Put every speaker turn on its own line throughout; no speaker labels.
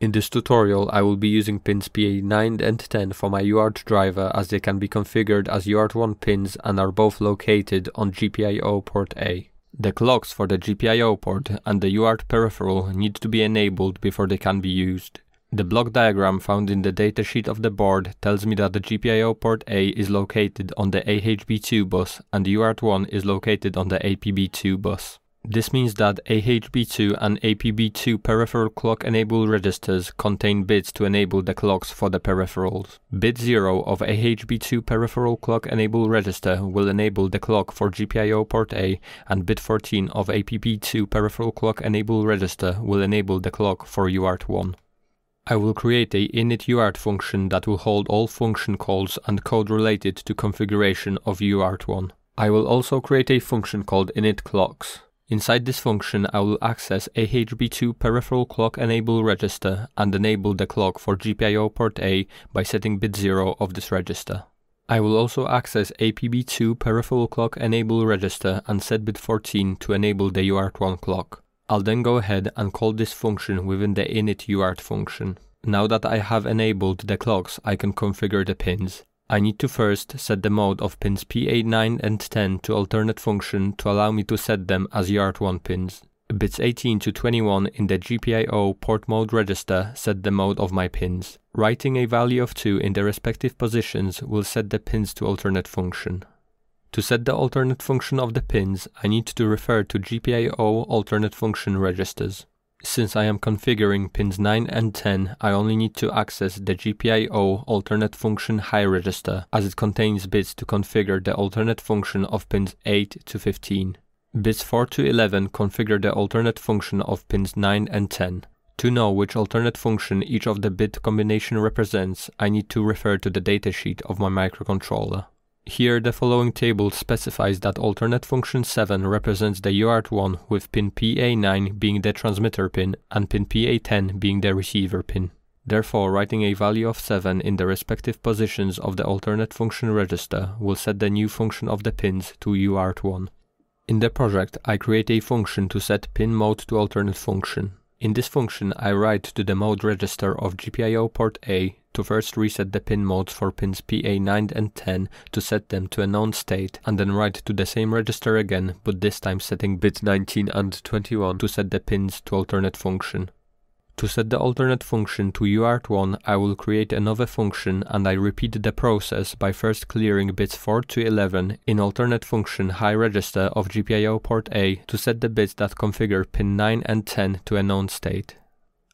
In this tutorial, I will be using pins PA9 and 10 for my UART driver as they can be configured as UART1 pins and are both located on GPIO port A. The clocks for the GPIO port and the UART peripheral need to be enabled before they can be used. The block diagram found in the datasheet of the board tells me that the GPIO port A is located on the AHB2 bus and the UART1 is located on the APB2 bus. This means that AHB2 and APB2 peripheral clock enable registers contain bits to enable the clocks for the peripherals. Bit 0 of AHB2 peripheral clock enable register will enable the clock for GPIO port A and bit 14 of APB2 peripheral clock enable register will enable the clock for UART1. I will create a init UART function that will hold all function calls and code related to configuration of UART1. I will also create a function called init clocks. Inside this function, I will access AHB2 peripheral clock enable register and enable the clock for GPIO port A by setting bit 0 of this register. I will also access APB2 peripheral clock enable register and set bit 14 to enable the UART1 clock. I'll then go ahead and call this function within the init UART function. Now that I have enabled the clocks, I can configure the pins. I need to first set the mode of pins PA9 and 10 to alternate function to allow me to set them as UART1 pins. Bits 18 to 21 in the GPIO port mode register set the mode of my pins. Writing a value of 2 in the respective positions will set the pins to alternate function. To set the alternate function of the pins, I need to refer to GPIO alternate function registers. Since I am configuring pins 9 and 10, I only need to access the GPIO alternate function high register, as it contains bits to configure the alternate function of pins 8 to 15. Bits 4 to 11 configure the alternate function of pins 9 and 10. To know which alternate function each of the bit combination represents, I need to refer to the datasheet of my microcontroller. Here the following table specifies that alternate function 7 represents the UART1 with pin PA9 being the transmitter pin and pin PA10 being the receiver pin. Therefore, writing a value of 7 in the respective positions of the alternate function register will set the new function of the pins to UART1. In the project, I create a function to set pin mode to alternate function. In this function, I write to the mode register of GPIO port A to first reset the pin modes for pins PA9 and 10 to set them to a known state and then write to the same register again but this time setting bits 19 and 21 to set the pins to alternate function. To set the alternate function to UART1, I will create another function and I repeat the process by first clearing bits 4 to 11 in alternate function high register of GPIO port A to set the bits that configure pin 9 and 10 to a known state.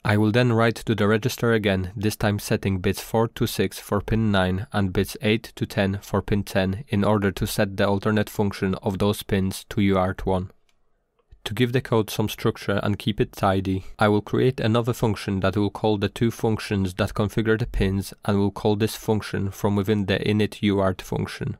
I will then write to the register again, this time setting bits 4 to 6 for pin 9 and bits 8 to 10 for pin 10 in order to set the alternate function of those pins to UART1. To give the code some structure and keep it tidy, I will create another function that will call the two functions that configure the pins and will call this function from within the init UART function.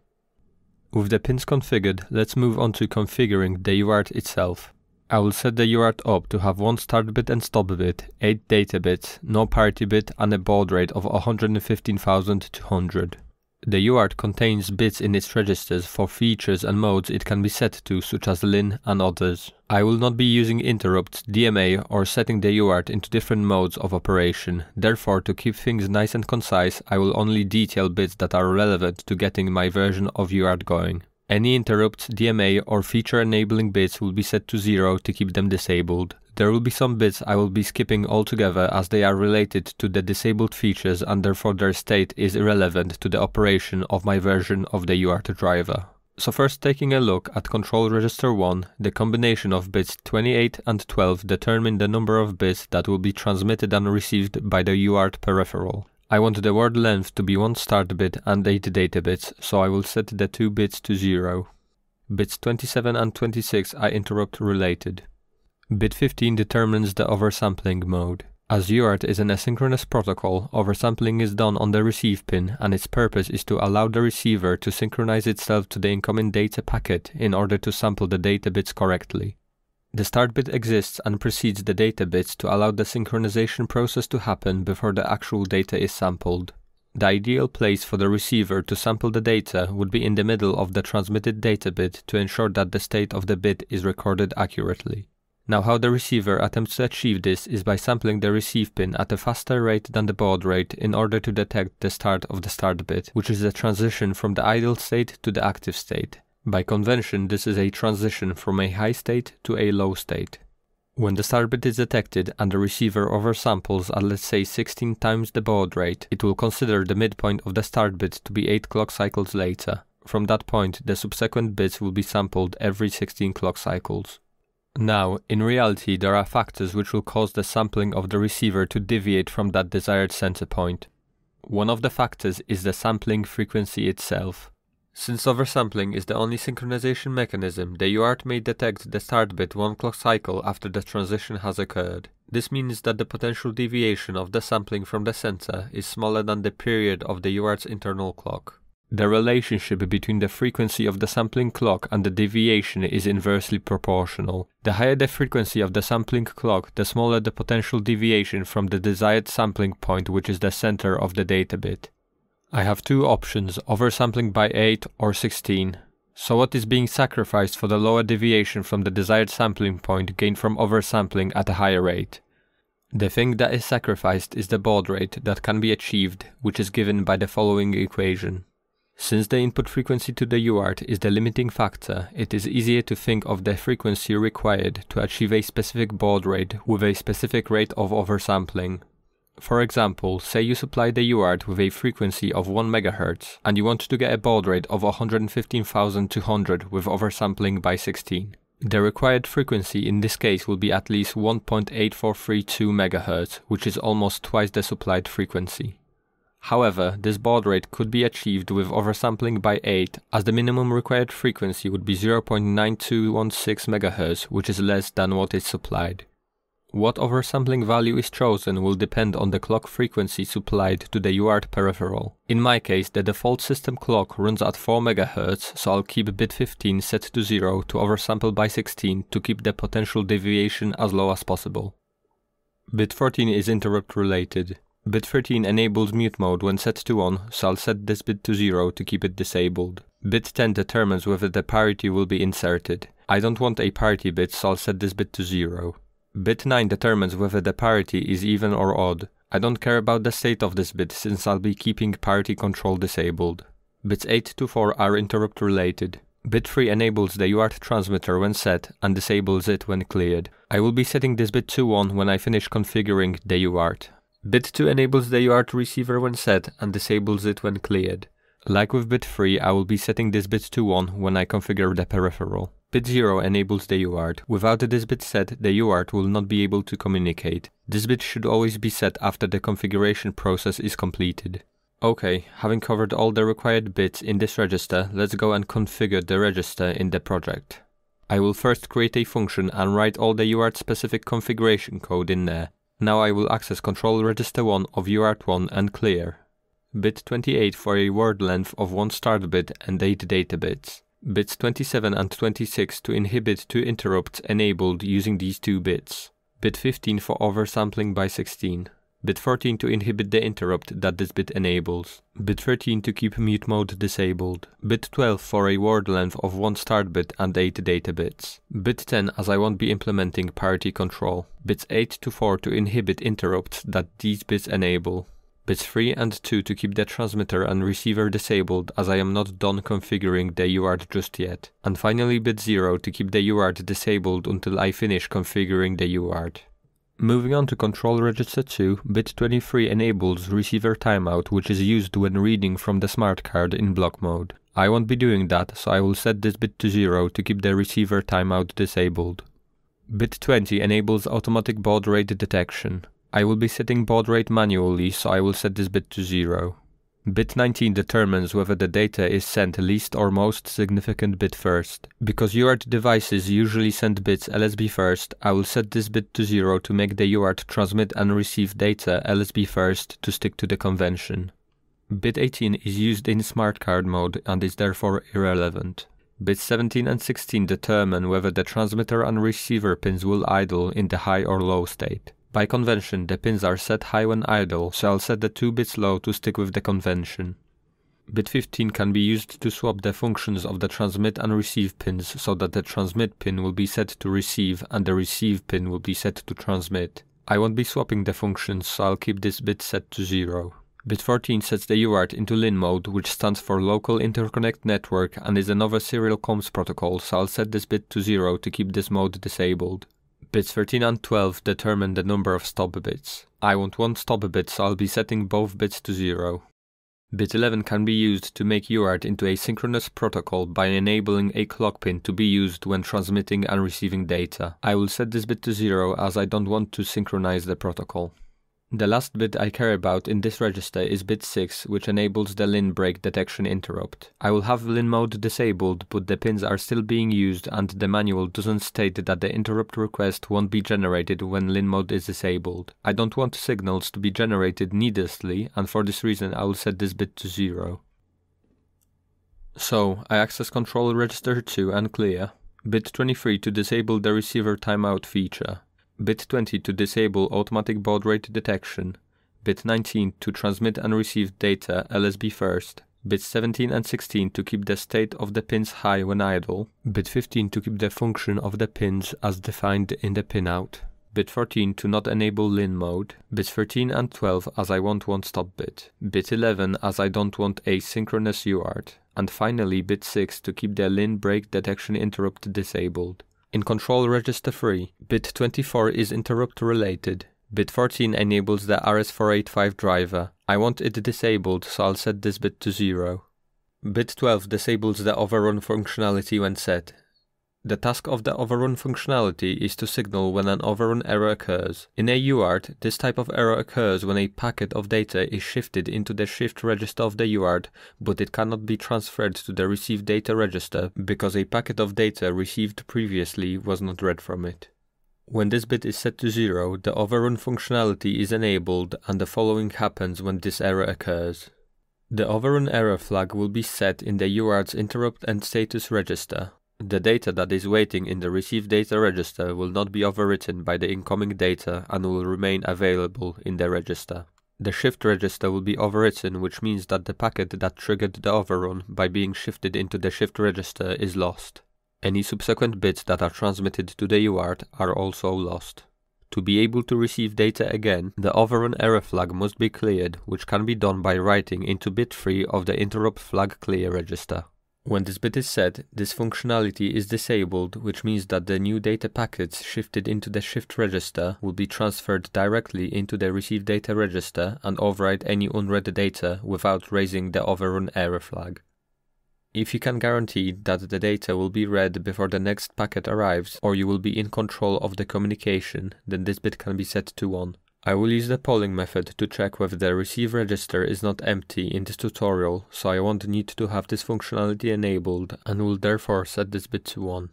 With the pins configured, let's move on to configuring the UART itself. I will set the UART up to have one start bit and stop bit, 8 data bits, no parity bit and a baud rate of 115,200. The UART contains bits in its registers for features and modes it can be set to such as LIN and others. I will not be using interrupts, DMA or setting the UART into different modes of operation, therefore to keep things nice and concise I will only detail bits that are relevant to getting my version of UART going. Any interrupts, DMA or feature enabling bits will be set to 0 to keep them disabled. There will be some bits I will be skipping altogether as they are related to the disabled features and therefore their state is irrelevant to the operation of my version of the UART driver. So first taking a look at control register 1, the combination of bits 28 and 12 determine the number of bits that will be transmitted and received by the UART peripheral. I want the word length to be one start bit and 8 data bits, so I will set the two bits to 0. Bits 27 and 26 are interrupt related. Bit 15 determines the oversampling mode. As UART is an asynchronous protocol, oversampling is done on the receive pin and its purpose is to allow the receiver to synchronize itself to the incoming data packet in order to sample the data bits correctly. The start bit exists and precedes the data bits to allow the synchronization process to happen before the actual data is sampled. The ideal place for the receiver to sample the data would be in the middle of the transmitted data bit to ensure that the state of the bit is recorded accurately. Now how the receiver attempts to achieve this is by sampling the receive pin at a faster rate than the baud rate in order to detect the start of the start bit, which is a transition from the idle state to the active state. By convention, this is a transition from a high state to a low state. When the start bit is detected and the receiver oversamples at let's say 16 times the baud rate, it will consider the midpoint of the start bit to be 8 clock cycles later. From that point, the subsequent bits will be sampled every 16 clock cycles. Now, in reality, there are factors which will cause the sampling of the receiver to deviate from that desired center point. One of the factors is the sampling frequency itself. Since oversampling is the only synchronization mechanism, the UART may detect the start bit one clock cycle after the transition has occurred. This means that the potential deviation of the sampling from the center is smaller than the period of the UART's internal clock. The relationship between the frequency of the sampling clock and the deviation is inversely proportional. The higher the frequency of the sampling clock, the smaller the potential deviation from the desired sampling point which is the center of the data bit. I have two options, oversampling by 8 or 16. So what is being sacrificed for the lower deviation from the desired sampling point gained from oversampling at a higher rate? The thing that is sacrificed is the baud rate that can be achieved, which is given by the following equation. Since the input frequency to the UART is the limiting factor, it is easier to think of the frequency required to achieve a specific baud rate with a specific rate of oversampling. For example, say you supply the UART with a frequency of 1 MHz and you want to get a baud rate of 115,200 with oversampling by 16. The required frequency in this case will be at least 1.8432 MHz, which is almost twice the supplied frequency. However, this baud rate could be achieved with oversampling by 8 as the minimum required frequency would be 0.9216 MHz which is less than what is supplied. What oversampling value is chosen will depend on the clock frequency supplied to the UART peripheral. In my case, the default system clock runs at 4 MHz, so I'll keep bit 15 set to 0 to oversample by 16 to keep the potential deviation as low as possible. Bit 14 is interrupt related. Bit 13 enables mute mode when set to on, so I'll set this bit to 0 to keep it disabled. Bit 10 determines whether the parity will be inserted. I don't want a parity bit, so I'll set this bit to 0. Bit 9 determines whether the parity is even or odd. I don't care about the state of this bit since I'll be keeping parity control disabled. Bits 8 to 4 are interrupt related. Bit 3 enables the UART transmitter when set and disables it when cleared. I will be setting this bit to 1 when I finish configuring the UART. Bit 2 enables the UART receiver when set and disables it when cleared. Like with bit 3, I will be setting this bit to 1 when I configure the peripheral. Bit 0 enables the UART. Without this bit set, the UART will not be able to communicate. This bit should always be set after the configuration process is completed. Okay, having covered all the required bits in this register, let's go and configure the register in the project. I will first create a function and write all the UART specific configuration code in there. Now I will access control register 1 of UART1 and clear. Bit 28 for a word length of 1 start bit and 8 data bits. Bits 27 and 26 to inhibit two interrupts enabled using these two bits. Bit 15 for oversampling by 16. Bit 14 to inhibit the interrupt that this bit enables. Bit 13 to keep mute mode disabled. Bit 12 for a word length of 1 start bit and 8 data bits. Bit 10 as I won't be implementing parity control. Bits 8 to 4 to inhibit interrupts that these bits enable. Bits 3 and 2 to keep the transmitter and receiver disabled as I am not done configuring the UART just yet. And finally bit 0 to keep the UART disabled until I finish configuring the UART. Moving on to control register 2, bit 23 enables receiver timeout which is used when reading from the smart card in block mode. I won't be doing that, so I will set this bit to 0 to keep the receiver timeout disabled. Bit 20 enables automatic baud rate detection. I will be setting baud rate manually, so I will set this bit to 0. Bit 19 determines whether the data is sent least or most significant bit first. Because UART devices usually send bits LSB first, I will set this bit to 0 to make the UART transmit and receive data LSB first to stick to the convention. Bit 18 is used in smart card mode and is therefore irrelevant. Bits 17 and 16 determine whether the transmitter and receiver pins will idle in the high or low state. By convention, the pins are set high when idle, so I'll set the 2 bits low to stick with the convention. Bit 15 can be used to swap the functions of the transmit and receive pins so that the transmit pin will be set to receive and the receive pin will be set to transmit. I won't be swapping the functions so I'll keep this bit set to 0. Bit 14 sets the UART into LIN mode which stands for Local Interconnect Network and is another serial comms protocol so I'll set this bit to 0 to keep this mode disabled. Bits 13 and 12 determine the number of stop bits. I want one stop bit so I'll be setting both bits to 0. Bit 11 can be used to make UART into a synchronous protocol by enabling a clock pin to be used when transmitting and receiving data. I will set this bit to 0 as I don't want to synchronize the protocol. The last bit I care about in this register is bit 6, which enables the LIN break detection interrupt. I will have LIN mode disabled, but the pins are still being used and the manual doesn't state that the interrupt request won't be generated when LIN mode is disabled. I don't want signals to be generated needlessly, and for this reason I will set this bit to 0. So, I access control register 2 and clear. Bit 23 to disable the receiver timeout feature bit 20 to disable automatic baud rate detection, bit 19 to transmit and receive data LSB first, bit 17 and 16 to keep the state of the pins high when idle, bit 15 to keep the function of the pins as defined in the pinout, bit 14 to not enable LIN mode, bit 13 and 12 as I want one stop bit, bit 11 as I don't want asynchronous UART, and finally bit 6 to keep the LIN break detection interrupt disabled. In control register 3, bit 24 is interrupt related. Bit 14 enables the RS485 driver. I want it disabled, so I'll set this bit to 0. Bit 12 disables the overrun functionality when set. The task of the overrun functionality is to signal when an overrun error occurs. In a UART, this type of error occurs when a packet of data is shifted into the shift register of the UART, but it cannot be transferred to the receive data register because a packet of data received previously was not read from it. When this bit is set to 0, the overrun functionality is enabled and the following happens when this error occurs. The overrun error flag will be set in the UART's interrupt and status register. The data that is waiting in the receive data register will not be overwritten by the incoming data and will remain available in the register. The shift register will be overwritten, which means that the packet that triggered the overrun by being shifted into the shift register is lost. Any subsequent bits that are transmitted to the UART are also lost. To be able to receive data again, the overrun error flag must be cleared, which can be done by writing into bit 3 of the interrupt flag clear register. When this bit is set, this functionality is disabled, which means that the new data packets shifted into the shift register will be transferred directly into the receive data register and overwrite any unread data without raising the overrun error flag. If you can guarantee that the data will be read before the next packet arrives or you will be in control of the communication, then this bit can be set to 1. I will use the polling method to check whether the receive register is not empty in this tutorial, so I won't need to have this functionality enabled and will therefore set this bit to 1.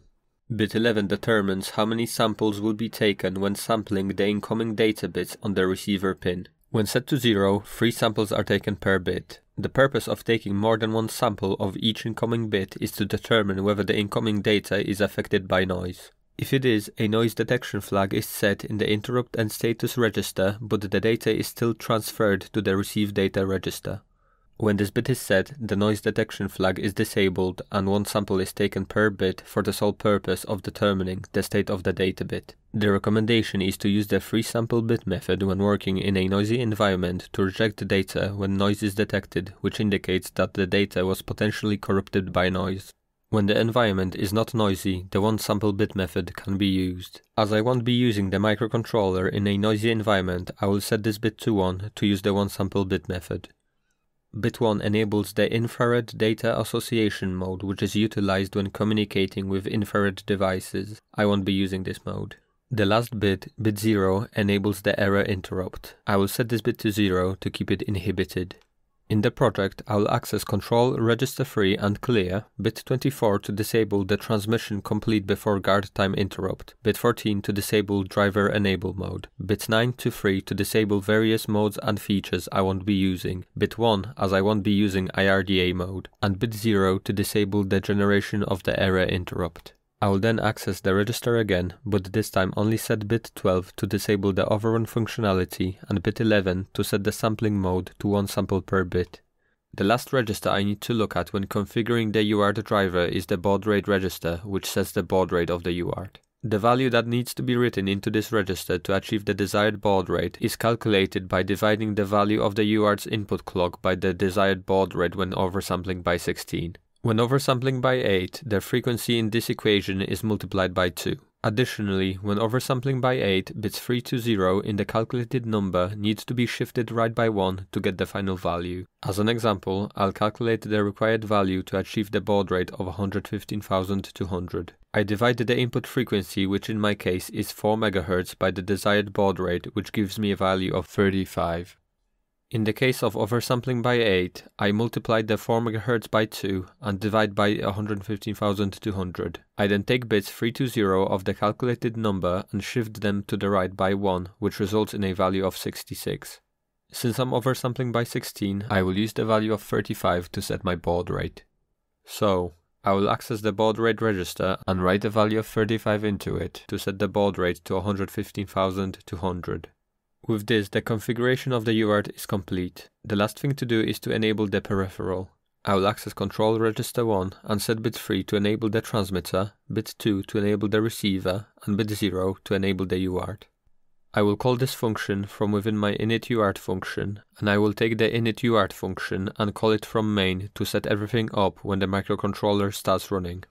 Bit 11 determines how many samples will be taken when sampling the incoming data bits on the receiver pin. When set to 0, 3 samples are taken per bit. The purpose of taking more than one sample of each incoming bit is to determine whether the incoming data is affected by noise. If it is, a noise detection flag is set in the interrupt and status register, but the data is still transferred to the receive data register. When this bit is set, the noise detection flag is disabled and one sample is taken per bit for the sole purpose of determining the state of the data bit. The recommendation is to use the free sample bit method when working in a noisy environment to reject the data when noise is detected, which indicates that the data was potentially corrupted by noise. When the environment is not noisy, the one sample bit method can be used. As I won't be using the microcontroller in a noisy environment, I will set this bit to 1 to use the one sample bit method. Bit 1 enables the infrared data association mode, which is utilized when communicating with infrared devices. I won't be using this mode. The last bit, bit 0, enables the error interrupt. I will set this bit to 0 to keep it inhibited. In the project, I'll access control register 3 and clear, bit 24 to disable the transmission complete before guard time interrupt, bit 14 to disable driver enable mode, bit 9 to 3 to disable various modes and features I won't be using, bit 1 as I won't be using IRDA mode, and bit 0 to disable the generation of the error interrupt. I will then access the register again, but this time only set bit 12 to disable the overrun functionality and bit 11 to set the sampling mode to one sample per bit. The last register I need to look at when configuring the UART driver is the baud rate register, which sets the baud rate of the UART. The value that needs to be written into this register to achieve the desired baud rate is calculated by dividing the value of the UART's input clock by the desired baud rate when oversampling by 16. When oversampling by 8, the frequency in this equation is multiplied by 2. Additionally, when oversampling by 8, bits 3 to 0 in the calculated number needs to be shifted right by 1 to get the final value. As an example, I'll calculate the required value to achieve the baud rate of 115,200. I divide the input frequency, which in my case is 4 MHz, by the desired baud rate, which gives me a value of 35. In the case of oversampling by 8, I multiply the 4 MHz by 2 and divide by 115,200. I then take bits 3 to 0 of the calculated number and shift them to the right by 1, which results in a value of 66. Since I'm oversampling by 16, I will use the value of 35 to set my baud rate. So, I will access the baud rate register and write the value of 35 into it to set the baud rate to 115,200. With this, the configuration of the UART is complete. The last thing to do is to enable the peripheral. I will access control register 1 and set bit 3 to enable the transmitter, bit 2 to enable the receiver, and bit 0 to enable the UART. I will call this function from within my init UART function, and I will take the init UART function and call it from main to set everything up when the microcontroller starts running.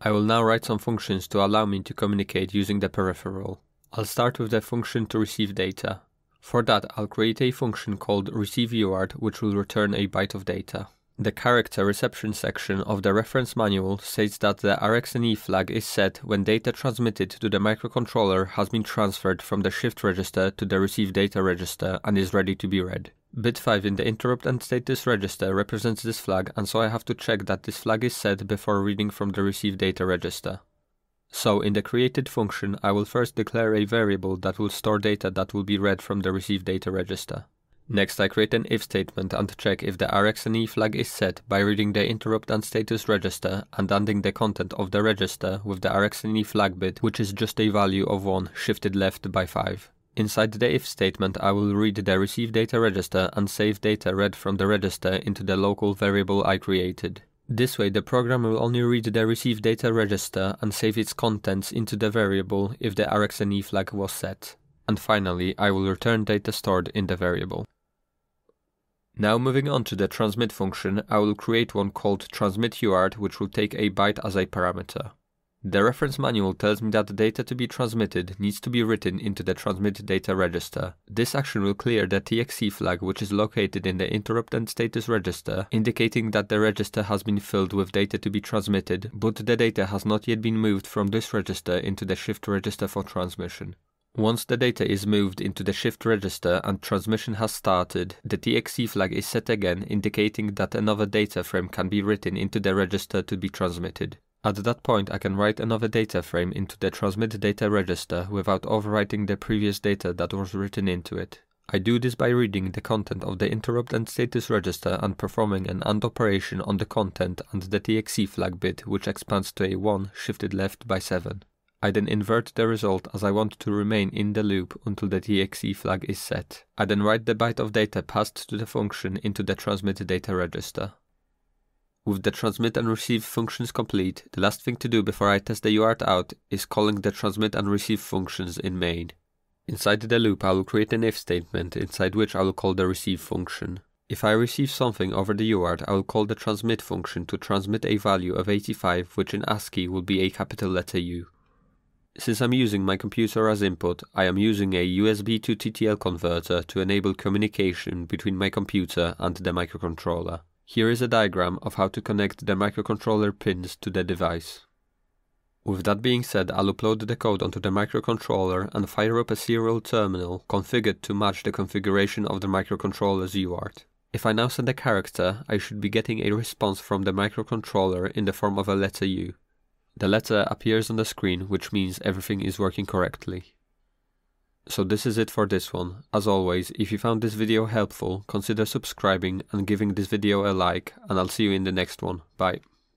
I will now write some functions to allow me to communicate using the peripheral. I'll start with the function to receive data. For that, I'll create a function called receiveUART which will return a byte of data. The character reception section of the reference manual states that the RxNE flag is set when data transmitted to the microcontroller has been transferred from the shift register to the receive data register and is ready to be read. Bit 5 in the interrupt and status register represents this flag and so I have to check that this flag is set before reading from the receive data register. So in the created function, I will first declare a variable that will store data that will be read from the received data register. Next, I create an if statement and check if the RxNE flag is set by reading the interrupt and status register and adding the content of the register with the RxNE flag bit, which is just a value of 1 shifted left by 5. Inside the if statement, I will read the receive data register and save data read from the register into the local variable I created. This way, the program will only read the receive data register and save its contents into the variable if the RxNE flag was set. And finally, I will return data stored in the variable. Now moving on to the transmit function, I will create one called transmitUART which will take a byte as a parameter. The reference manual tells me that the data to be transmitted needs to be written into the transmit data register. This action will clear the TXE flag which is located in the interrupt and status register, indicating that the register has been filled with data to be transmitted, but the data has not yet been moved from this register into the shift register for transmission. Once the data is moved into the shift register and transmission has started, the TXE flag is set again, indicating that another data frame can be written into the register to be transmitted. At that point I can write another data frame into the transmit data register without overwriting the previous data that was written into it. I do this by reading the content of the interrupt and status register and performing an AND operation on the content and the TXE flag bit which expands to a 1 shifted left by 7. I then invert the result as I want to remain in the loop until the TXE flag is set. I then write the byte of data passed to the function into the transmit data register. With the transmit and receive functions complete, the last thing to do before I test the UART out is calling the transmit and receive functions in main. Inside the loop I will create an if statement inside which I will call the receive function. If I receive something over the UART, I will call the transmit function to transmit a value of 85 which in ASCII will be a capital letter U. Since I'm using my computer as input, I am using a USB to TTL converter to enable communication between my computer and the microcontroller. Here is a diagram of how to connect the microcontroller pins to the device. With that being said, I'll upload the code onto the microcontroller and fire up a serial terminal configured to match the configuration of the microcontroller's UART. If I now send a character, I should be getting a response from the microcontroller in the form of a letter U. The letter appears on the screen, which means everything is working correctly. So this is it for this one. As always, if you found this video helpful, consider subscribing and giving this video a like, and I'll see you in the next one. Bye.